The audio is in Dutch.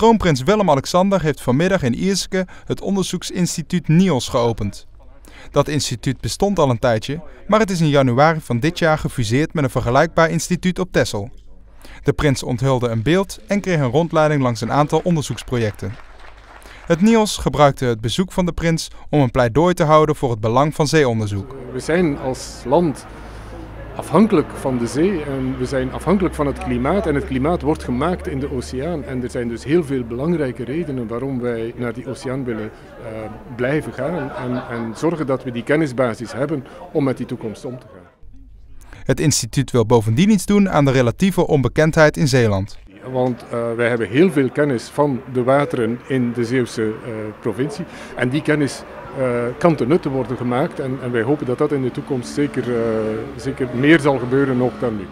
Kroonprins Willem-Alexander heeft vanmiddag in Ierseke het onderzoeksinstituut NIOS geopend. Dat instituut bestond al een tijdje, maar het is in januari van dit jaar gefuseerd met een vergelijkbaar instituut op Texel. De prins onthulde een beeld en kreeg een rondleiding langs een aantal onderzoeksprojecten. Het NIOS gebruikte het bezoek van de prins om een pleidooi te houden voor het belang van zeeonderzoek. We zijn als land afhankelijk van de zee en we zijn afhankelijk van het klimaat. En het klimaat wordt gemaakt in de oceaan. En er zijn dus heel veel belangrijke redenen waarom wij naar die oceaan willen uh, blijven gaan. En, en zorgen dat we die kennisbasis hebben om met die toekomst om te gaan. Het instituut wil bovendien iets doen aan de relatieve onbekendheid in Zeeland. Want uh, wij hebben heel veel kennis van de wateren in de Zeeuwse uh, provincie. En die kennis uh, kan ten nutte worden gemaakt. En, en, wij hopen dat dat in de toekomst zeker, zeker meer zal gebeuren nog dan nu.